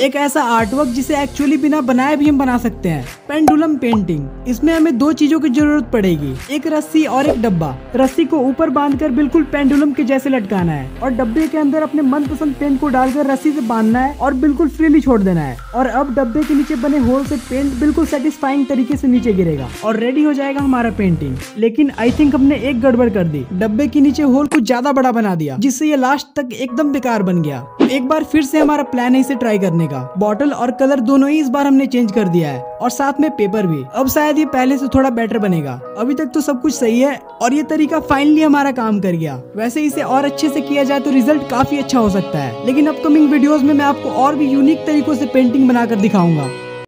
एक ऐसा आर्टवर्क जिसे एक्चुअली बिना बनाए भी हम बना सकते हैं। पेंडुलम पेंटिंग इसमें हमें दो चीज़ों की ज़रूरत पड़ेगी। एक रस्सी और एक डब्बा। रस्सी को ऊपर बांधकर बिल्कुल पेंडुलम के जैसे लटकाना है। और डब्बे के अंदर अपने मनपसंद पेन को डालकर रस्सी से बांधना है और बिल्कुल फ्रीली छोड़ देना है। और अब डब्बे के नीचे बने होल से पेंट बिल्कुल सेटिस्फाइंग तरीके से नीचे गिरेगा। और रेडी हो जाएगा हमारा पेंटिंग लेकिन आई थिंक हमने एक गड़बड़ कर दी। डब्बे के नीचे होल कुछ ज़्यादा बड़ा बना दिया, जिससे ये लास्ट तक एकदम बेकार बन गया। एक बार फिर से हमारा प्लान है इसे ट्राई करने का। बॉटल और कलर दोनों ही इस बार हमने चेंज कर दिया है। और साथ में पेपर भी। अब शायद ये पहले से थोड़ा बेटर बनेगा। अभी तक तो सब कुछ सही है और ये तरीका फाइनली हमारा काम कर गया। वैसे इसे और अच्छे से किया जाए तो रिज़ल्ट काफ़ी अच्छा हो सकता है। लेकिन अपकमिंग वीडियोस में मैं आपको और भी यूनिक तरीकों से पेंटिंग बनाकर दिखाऊँगा।